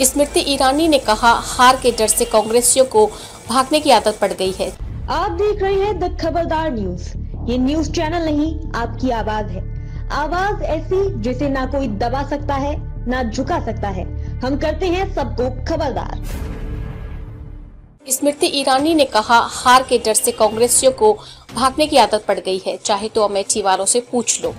स्मृति ईरानी ने कहा हार के डर से कांग्रेसियों को भागने की आदत पड़ गई है। आप देख रहे हैं द खबरदार न्यूज़। ये न्यूज़ चैनल नहीं आपकी आवाज़ है। आवाज़ ऐसी जिसे ना कोई दबा सकता है ना झुका सकता है। हम करते हैं सबको खबरदार। स्मृति ईरानी ने कहा हार के डर से कांग्रेसियों को भागने की आदत पड़ गई है। चाहे तो अमेठी वालों से पूछ लो।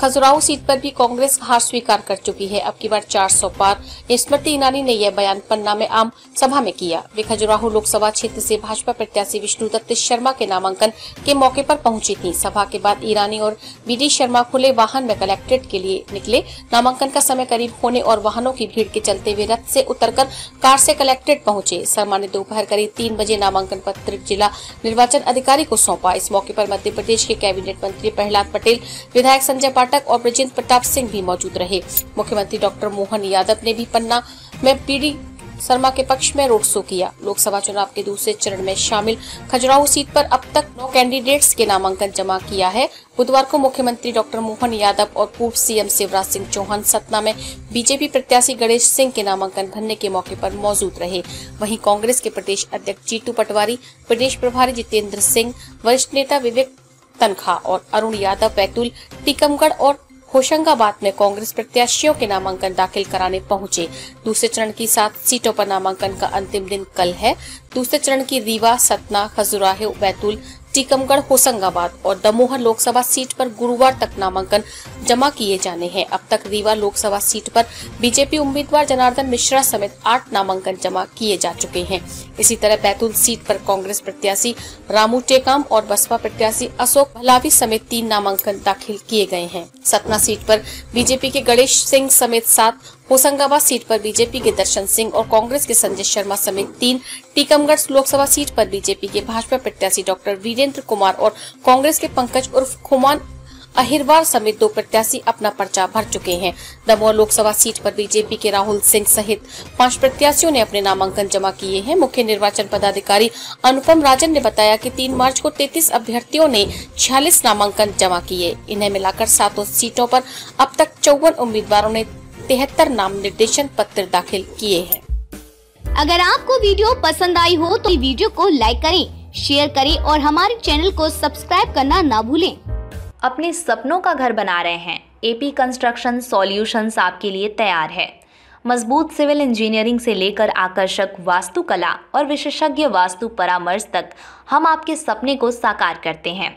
खजुराहो सीट पर भी कांग्रेस हार स्वीकार कर चुकी है। अब की बार 400 पार। स्मृति ईरानी ने यह बयान पन्ना में आम सभा में किया। वे खजुराहो लोकसभा क्षेत्र से भाजपा प्रत्याशी विष्णु दत्त शर्मा के नामांकन के मौके पर पहुँची थी। सभा के बाद ईरानी और बी शर्मा खुले वाहन में कलेक्ट्रेट के लिए निकले। नामांकन का समय करीब होने और वाहनों की भीड़ के चलते वे रथ से उतरकर कार से कलेक्ट्रेट पहुँचे। शर्मा ने दोपहर करीब तीन बजे नामांकन पत्र जिला निर्वाचन अधिकारी को सौंपा। इस मौके पर मध्य प्रदेश के कैबिनेट मंत्री प्रहलाद पटेल, विधायक संजय पाठक और ब्रजेंद्र प्रताप सिंह भी मौजूद रहे। मुख्यमंत्री डॉक्टर मोहन यादव ने भी पन्ना में पीडी शर्मा के पक्ष में रोड शो किया। लोकसभा चुनाव के दूसरे चरण में शामिल खजुराहो सीट पर अब तक नौ कैंडिडेट्स के नामांकन जमा किया है। बुधवार को मुख्यमंत्री डॉक्टर मोहन यादव और पूर्व सीएम शिवराज सिंह चौहान सतना में बीजेपी प्रत्याशी गणेश सिंह के नामांकन भरने के मौके पर मौजूद रहे। वहीं कांग्रेस के प्रदेश अध्यक्ष जीतू पटवारी, प्रदेश प्रभारी जितेंद्र सिंह, वरिष्ठ नेता विवेक तनखा और अरुण यादव, बैतूल, टीकमगढ़ और होशंगाबाद में कांग्रेस प्रत्याशियों के नामांकन दाखिल कराने पहुँचे। दूसरे चरण की सात सीटों पर नामांकन का अंतिम दिन कल है। दूसरे चरण की रीवा, सतना, खजुराहे, बैतूल टीकमगढ़ होशंगाबाद और दमोह लोकसभा सीट पर गुरुवार तक नामांकन जमा किए जाने हैं। अब तक रीवा लोकसभा सीट पर बीजेपी उम्मीदवार जनार्दन मिश्रा समेत आठ नामांकन जमा किए जा चुके हैं। इसी तरह बैतूल सीट पर कांग्रेस प्रत्याशी रामू टेकाम और बसपा प्रत्याशी अशोक भलावी समेत तीन नामांकन दाखिल किए गए हैं। सतना सीट पर बीजेपी के गणेश सिंह समेत सात होशंगाबाद सीट पर बीजेपी के दर्शन सिंह और कांग्रेस के संजय शर्मा समेत तीन। टीकमगढ़ लोकसभा सीट पर बीजेपी के भाजपा प्रत्याशी डॉक्टर वीरेंद्र कुमार और कांग्रेस के पंकज उर्फ़ खुमान अहिरवार समेत दो प्रत्याशी अपना पर्चा भर चुके हैं। दमोह लोकसभा सीट पर बीजेपी के राहुल सिंह सहित पाँच प्रत्याशियों ने अपने नामांकन जमा किए हैं। मुख्य निर्वाचन पदाधिकारी अनुपम राजन ने बताया कि 3 मार्च को 33 अभ्यर्थियों ने 46 नामांकन जमा किए। इन्हें मिलाकर सातों सीटों पर अब तक चौवन उम्मीदवारों ने तिहत्तर नाम निर्देशन पत्र दाखिल किए हैं। अगर आपको वीडियो पसंद आई हो तो वीडियो को लाइक करें शेयर करें और हमारे चैनल को सब्सक्राइब करना ना भूलें। अपने सपनों का घर बना रहे हैं। एपी कंस्ट्रक्शन सॉल्यूशंस आपके लिए तैयार है। मज़बूत सिविल इंजीनियरिंग से लेकर आकर्षक वास्तुकला और विशेषज्ञ वास्तु परामर्श तक हम आपके सपने को साकार करते हैं।